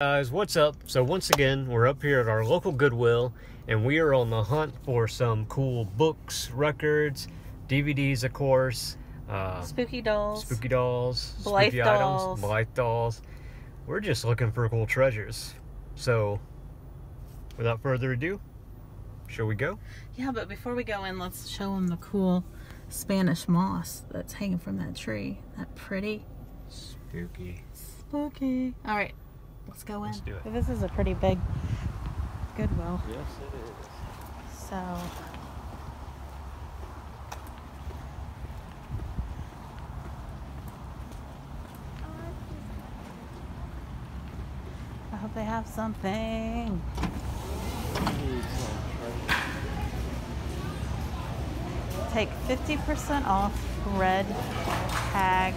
Guys, what's up? So once again, we're up here at our local Goodwill, and we are on the hunt for some cool books, records, DVDs, of course, uh, Spooky dolls. spooky dolls, Blythe spooky dolls. items, Blythe dolls. We're just looking for cool treasures. So, without further ado, shall we go? Yeah, but before we go in, let's show them the cool Spanish moss that's hanging from that tree. That pretty. Spooky. Spooky. All right, let's go in. Let's do it. This is a pretty big Goodwill. Yes, it is. So. I hope they have something. Take 50% off red tag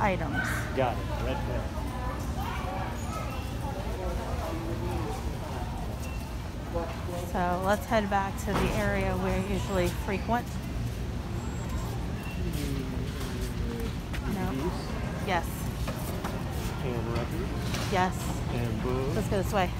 items. Got it. Red pen. So let's head back to the area we usually frequent. No. Yes. And records. Yes. And books. Let's go this way.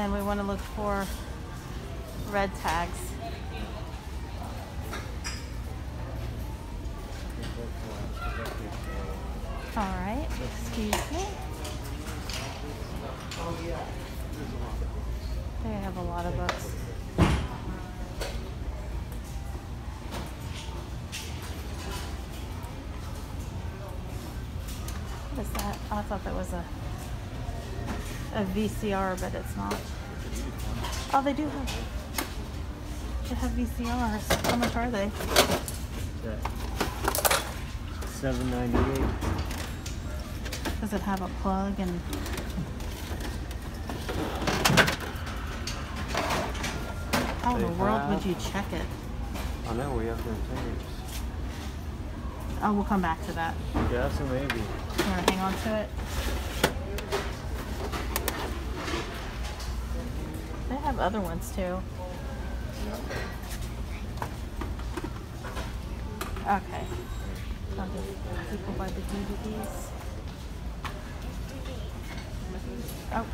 And we want to look for red tags. All right, excuse me. They have a lot of books. What is that? I thought that was a a VCR, but it's not. Oh, they do have. They have VCRs. How much are they? Seven ninety eight. Does it have a plug and? How in the world would you check it? I know we have their tapes. Oh, we'll come back to that. Yeah, so maybe. You want to hang on to it? Have other ones too. Okay. I'll just people buy the DVDs. Oh.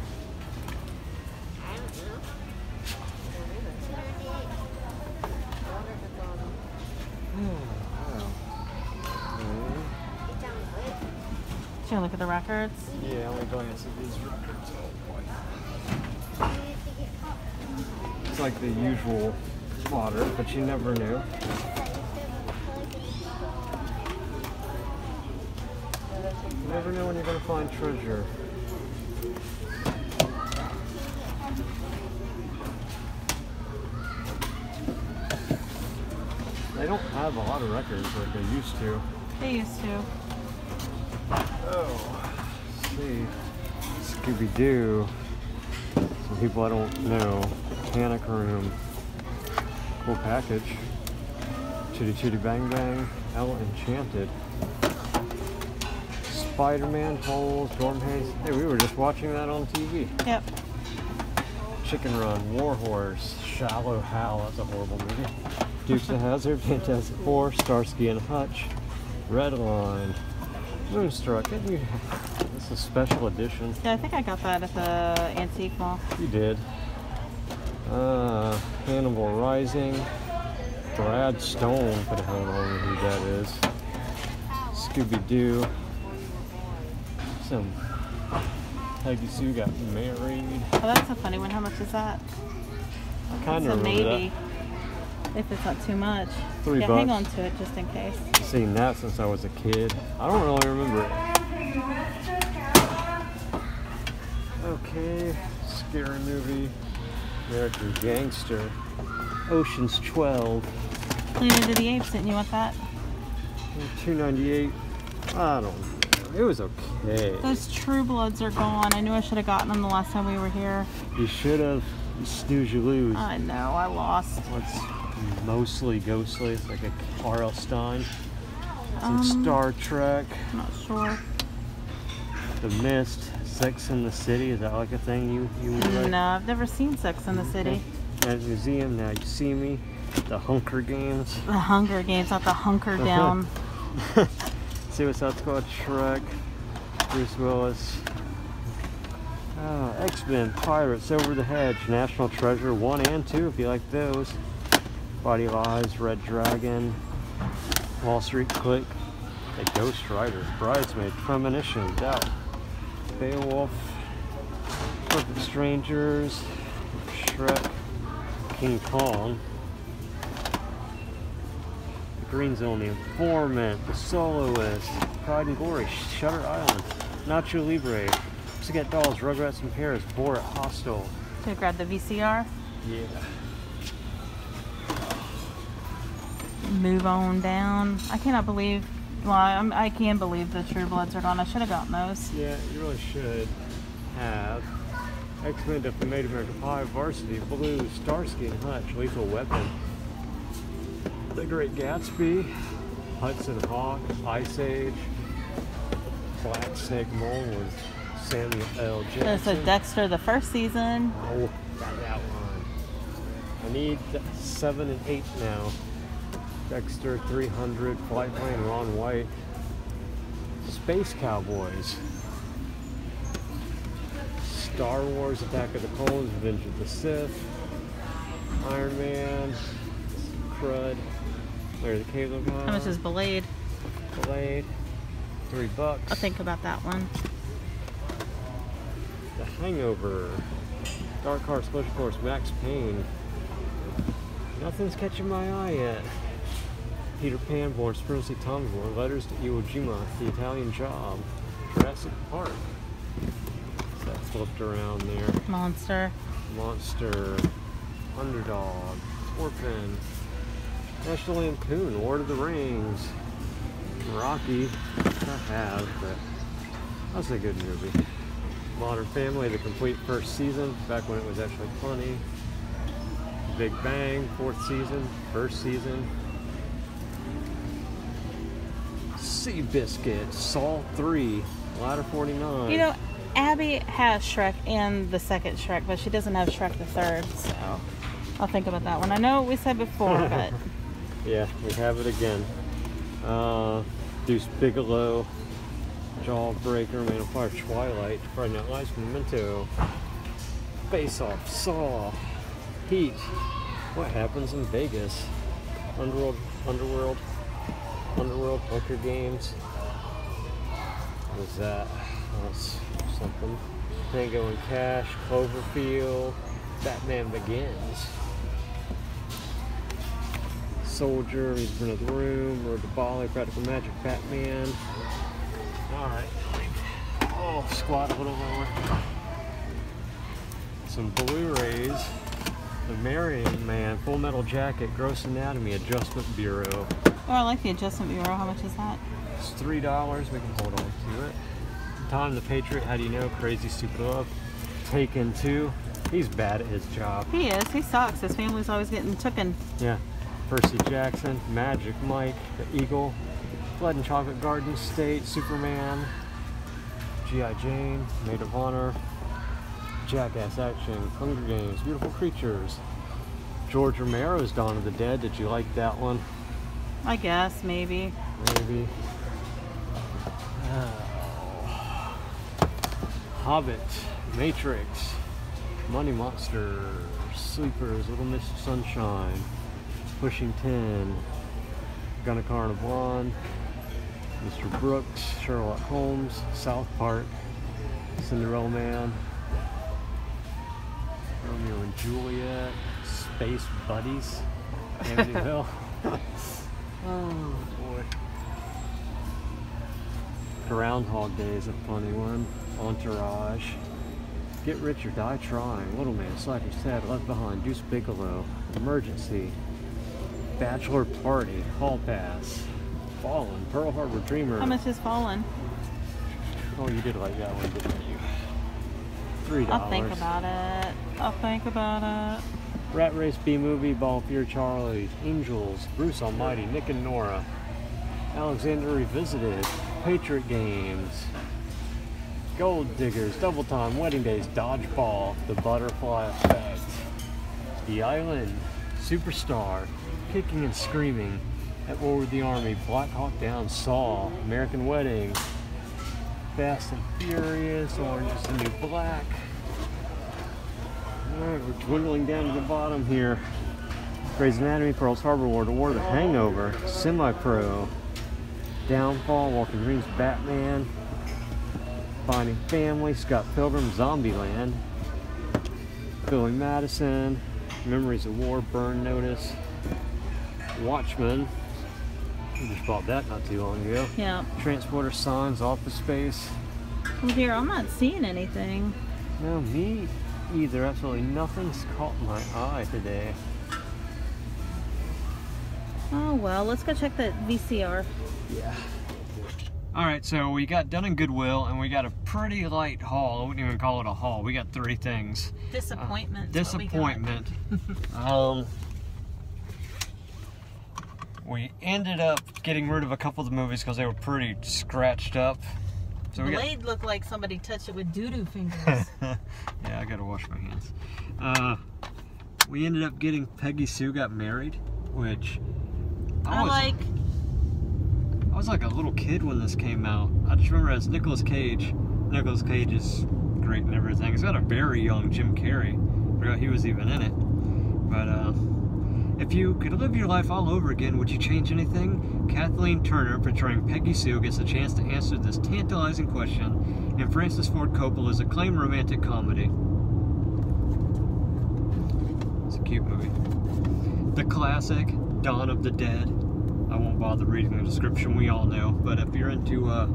Should I look at the records? Yeah, I'm gonna glance at these records. Oh boy. Like the usual fodder, but you never knew. You never know when you're gonna find treasure. They don't have a lot of records like they used to. They used to. Oh, let's see. Scooby People I don't know. Panic Room. Cool package. Chitty Chitty Bang Bang. Ella Enchanted. Spider Man polls. Storm Haze. Hey, we were just watching that on TV. Yep. Chicken Run. War Horse. Shallow Hal. That's a horrible movie. Dukes of Hazzard. Fantastic Four. Starsky and Hutch. Red Line. Moonstruck. Didn't you? Is a special edition. Yeah, I think I got that at the antique mall. You did. Uh, Hannibal Rising. Brad Stone. Put a hell on who that is. Scooby Doo. Some. Peggy Sue got married. Oh, that's a funny one. How much is that? I kind of maybe. If it's not too much. Three yeah, hang on to it just in case. that. Seen that since I was a kid. I don't really remember it. Okay, scary movie. American Gangster. Ocean's 12. Planet of the Apes, didn't you want that? 298. I don't know. It was okay. Those True Bloods are gone. I knew I should have gotten them the last time we were here. You should have. You snooze, you lose. I know, I lost. Let's mostly ghostly. It's like a R.L. Stine. Some Um, Star Trek. I'm not sure. The Mist. Sex in the City. Is that like a thing you you would like? No, I've never seen Sex in the City. At museum now you see me. The Hunker Games. The Hunger Games, not the Hunker Down. Suicide Squad, Shrek, Bruce Willis. Oh, X-Men, Pirates, Over the Hedge, National Treasure 1 and 2 if you like those. Body Lies, Red Dragon, Wall Street Click, The Ghost Rider, Bridesmaid, Premonition, Doubt, Beowulf, Perfect Strangers, Shrek, King Kong, Green Zone, The Informant, The Soloist, Pride and Glory, Shutter Island, Nacho Libre, Pussycat Dolls, Rugrats in Paris, Borat, Hostel. To grab the VCR. Yeah. Move on down. I cannot believe. Well, I'm, I can believe the True Bloods are gone. I should have gotten those. Yeah, you really should have X-Men Defamate America Pie, Varsity, Blue, Starsky and Hutch, Lethal Weapon, The Great Gatsby, Hudson Hawk, Ice Age, Black Snake Moan with Samuel L. There's a Jackson. Dexter the first season. Oh, got that one. I need seven and eight now. Dexter 300, Flight Plan, Ron White, Space Cowboys, Star Wars, Attack of the Clones, Revenge of the Sith, Iron Man, Crud, Larry the Cable Guy, How much is Blade? Blade, three bucks. I'll think about that one. The Hangover, Dark Horse, Special Course, Max Payne. Nothing's catching my eye yet. Peter Pan, Born, Springy Tommy Born, Letters to Iwo Jima, The Italian Job, Jurassic Park. So that flipped around there. Monster. Monster, Underdog, Orphan, National Lampoon, Lord of the Rings, Rocky. I have, but that's a good movie. Modern Family, the complete first season, back when it was actually funny. Big Bang, fourth season, first season. Seabiscuit, Saw 3, Ladder 49. You know, Abby has Shrek and the second Shrek, but she doesn't have Shrek the third, so I'll think about that one. I know we said before, but Yeah, we have it again. Uh, Deuce Bigalow, Jawbreaker, Man of Fire, Twilight, Friday Night Lights, Memento, Face Off, Saw, Heat, What Happens in Vegas, Underworld, Underworld, Underworld, Poker Games. What was that? That's something. Tango and Cash, Cloverfield, Batman Begins. Soldier, he's been in the room, Road to Bali, Practical Magic, Batman. Alright. Oh, squat a little lower. Some Blu-rays. The Marion Man, Full Metal Jacket, Gross Anatomy, Adjustment Bureau. Oh, I like the Adjustment Bureau. How much is that? It's three dollars. We can hold on to it. Tom the Patriot, how do you know? Crazy Stupid Love. Taken two. He's bad at his job. He is. He sucks. His family's always getting tooken. Yeah. Percy Jackson, Magic Mike, The Eagle, Blood and Chocolate Garden State, Superman, G.I. Jane, Maid of Honor, Jackass Action, Hunger Games, Beautiful Creatures, George Romero's Dawn of the Dead. Did you like that one? I guess, maybe. Maybe. Oh. Hobbit, Matrix, Money Monster, Sleepers, Little Miss Sunshine, Pushing Tin, Gunna Carnivon, Mr. Brooks, Sherlock Holmes, South Park, Cinderella Man, Romeo and Juliet, Space Buddies, Amityville. oh boy. Groundhog Day is a funny one. Entourage. Get Rich or Die Trying. Little Man, Slacker's Ted, Left Behind, Deuce Bigalow, Emergency, Bachelor Party, Hall Pass, Fallen, Pearl Harbor Dreamer. How much is Fallen? Oh, you did like that one, didn't you? Three dollars. I'll think about it. I'll think about it. Rat Race B Movie, Ball Fear Charlie, Angels, Bruce Almighty, Nick and Nora, Alexander Revisited, Patriot Games, Gold Diggers, Double Time, Wedding Days, Dodgeball, The Butterfly Effect, The Island, Superstar, Kicking and Screaming, At War with the Army, Black Hawk Down, Saw, American Wedding, Fast and Furious, Orange is the New Black. Alright, we're dwindling down to the bottom here. Grey's Anatomy, Pearl's Harbor, War to War, The Hangover, Semi Pro, Downfall, Walking Dreams, Batman, Finding Family, Scott Pilgrim, Zombieland, Billy Madison, Memories of War, Burn Notice, Watchmen. We just bought that not too long ago. Yeah. Transporter Signs, Office Space. Well, here, I'm not seeing anything. No, me either. Absolutely nothing's caught my eye today. Oh, well, let's go check that VCR. Yeah. All right, so we got done in Goodwill, and we got a pretty light haul. I wouldn't even call it a haul. We got three things. Disappointment. Disappointment. um, we ended up getting rid of a couple of the movies because they were pretty scratched up. So we got, Blade looked like somebody touched it with doo-doo fingers. yeah, I gotta wash my hands. Uh, we ended up getting Peggy Sue Got Married, which I was, like. I was like a little kid when this came out. I just remember as Nicolas Cage. Nicolas Cage is great and everything. He's got a very young Jim Carrey. I Forgot he was even in it. But uh, if you could live your life all over again, would you change anything? Kathleen Turner, portraying Peggy Sue, gets a chance to answer this tantalizing question in Francis Ford Coppola's acclaimed romantic comedy. It's a cute movie. The classic Dawn of the Dead. I won't bother reading the description, we all know. But if you're into, uh,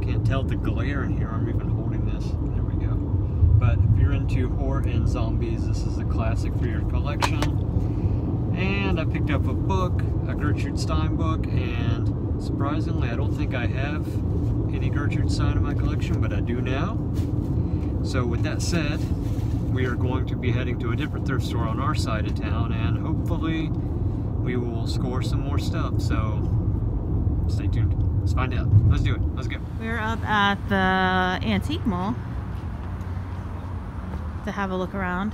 can't tell the glare in here, I'm even holding this. There we go. But if you're into horror and zombies, this is a classic for your collection. And I picked up a book, a Gertrude Stein book, and surprisingly, I don't think I have any Gertrude Stein in my collection, but I do now. So with that said, we are going to be heading to a different thrift store on our side of town, and hopefully we will score some more stuff. So stay tuned. Let's find out. Let's do it. Let's go. We're up at the antique mall to have a look around.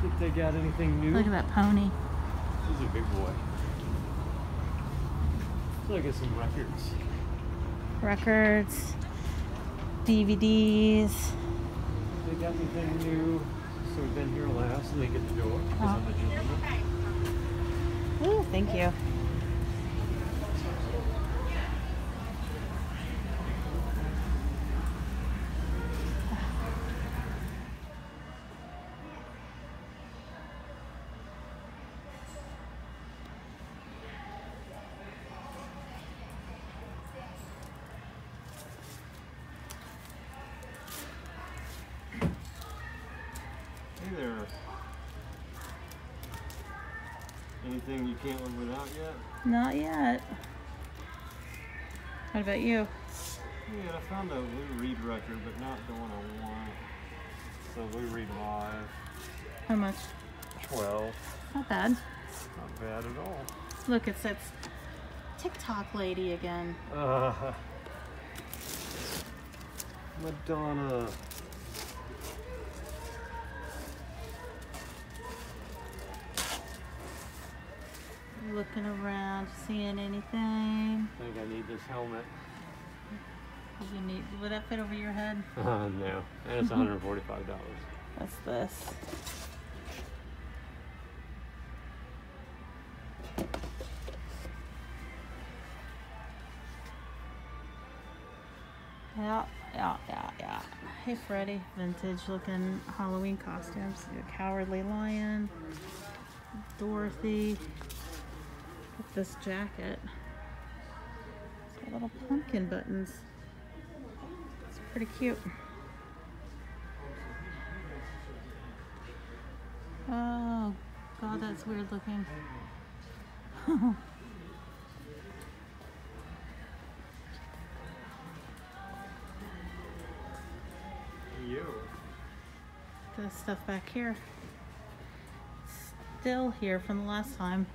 See if they got anything new. Look at that pony. This is a big boy. Look at some records. Records, DVDs. They got anything new? So we've been here last, and they get the door. 'cause I'm a gentleman. Ooh, thank you. Hey there. Anything you can't live without yet? Not yet. What about you? Yeah, I found a Lou Reed record, but not the one I want. So Lou Reed Live, How much? 12. Not bad. Not bad at all. Look, it's that TikTok lady again. Uh, Madonna. Looking around, seeing anything. I think I need this helmet. You need, would that fit over your head? Uh, no, and it's $145. What's this? Yeah, yeah, yeah, yeah. Hey, Freddy. Vintage looking Halloween costumes. A cowardly lion. Dorothy. This jacket. It's got little pumpkin buttons. It's pretty cute. Oh, God, that's weird looking. You. This stuff back here. still here from the last time.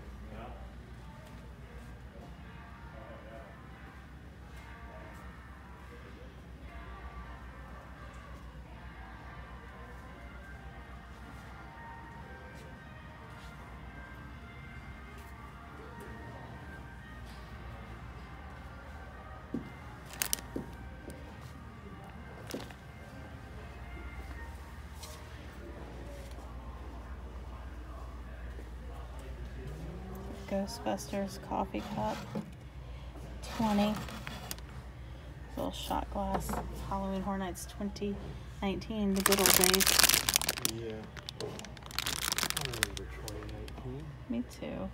Ghostbusters coffee cup. 20. Little shot glass. Halloween Horror Nights 2019. The good old days. Yeah. I remember 2019. Me too.